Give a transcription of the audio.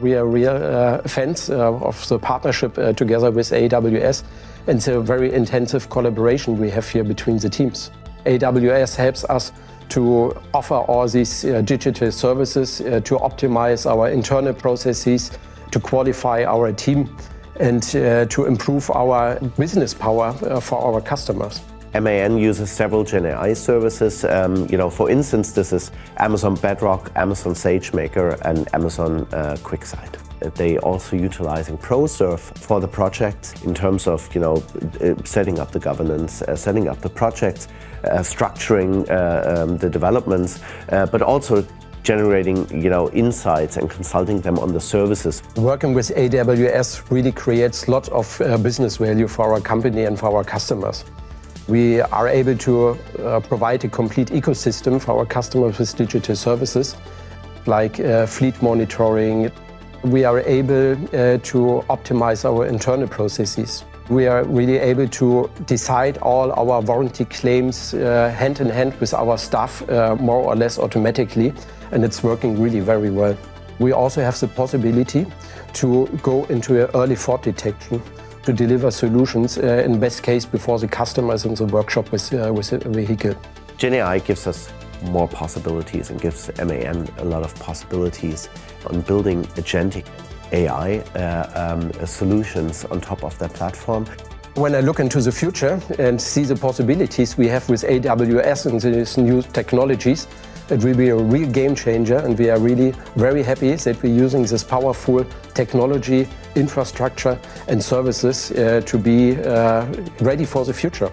We are real uh, fans uh, of the partnership uh, together with AWS and the very intensive collaboration we have here between the teams. AWS helps us to offer all these uh, digital services, uh, to optimize our internal processes, to qualify our team, and uh, to improve our business power for our customers. MAN uses several GenAI services. Um, you know, for instance, this is Amazon Bedrock, Amazon SageMaker, and Amazon uh, QuickSight. They also utilizing ProServe for the project in terms of you know uh, setting up the governance, uh, setting up the project, uh, structuring uh, um, the developments, uh, but also generating you know insights and consulting them on the services. Working with AWS really creates a lot of uh, business value for our company and for our customers. We are able to uh, provide a complete ecosystem for our customers with digital services like uh, fleet monitoring. We are able uh, to optimize our internal processes. We are really able to decide all our warranty claims uh, hand in hand with our staff uh, more or less automatically, and it's working really very well. We also have the possibility to go into early fault detection to deliver solutions uh, in best case before the customers in the workshop with, uh, with a vehicle. GenAI gives us more possibilities and gives MAN a lot of possibilities on building agentic AI uh, um, solutions on top of their platform. When I look into the future and see the possibilities we have with AWS and these new technologies, it will be a real game changer, and we are really very happy that we're using this powerful technology, infrastructure, and services uh, to be uh, ready for the future.